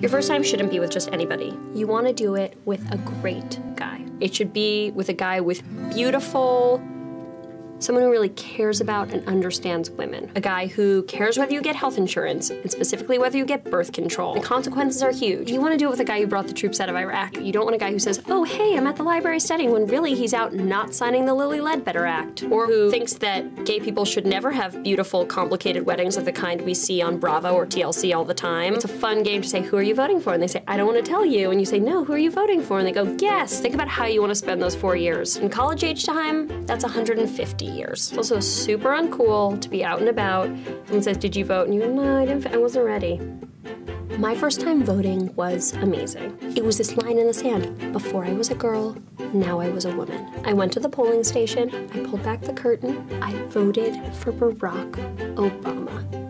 Your first time shouldn't be with just anybody. You want to do it with a great guy. It should be with a guy with beautiful, someone who really cares about and understands women. A guy who cares whether you get health insurance, and specifically whether you get birth control. The consequences are huge. You want to do it with a guy who brought the troops out of Iraq. You don't want a guy who says, oh, hey, I'm at the library studying, when really he's out not signing the Lilly Ledbetter Act. Or who thinks that gay people should never have beautiful, complicated weddings of the kind we see on Bravo or TLC all the time. It's a fun game to say, who are you voting for? And they say, I don't want to tell you. And you say, no, who are you voting for? And they go, guess. Think about how you want to spend those four years. In college age time, that's 150 years. It's also super uncool to be out and about. Someone says, Did you vote? And you go, No, I didn't, I wasn't ready. My first time voting was amazing. It was this line in the sand. Before I was a girl, now I was a woman. I went to the polling station, I pulled back the curtain, I voted for Barack Obama.